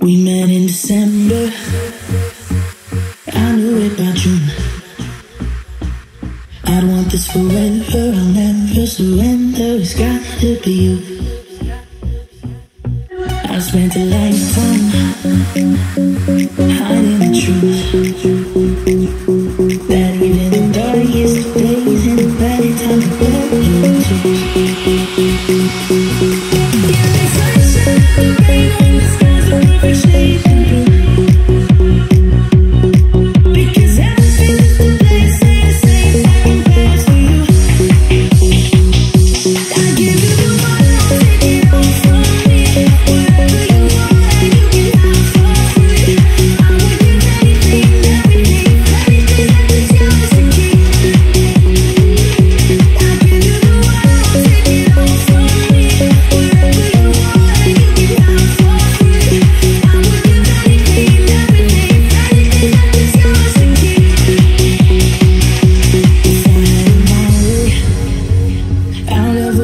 We met in December. I knew it by June. I'd want this forever. I'll never surrender. It's got to be you. I spent a lifetime.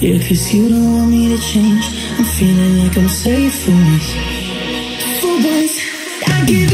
Yeah, cause you don't want me to change. I'm feeling like I'm safe for once. For once, I give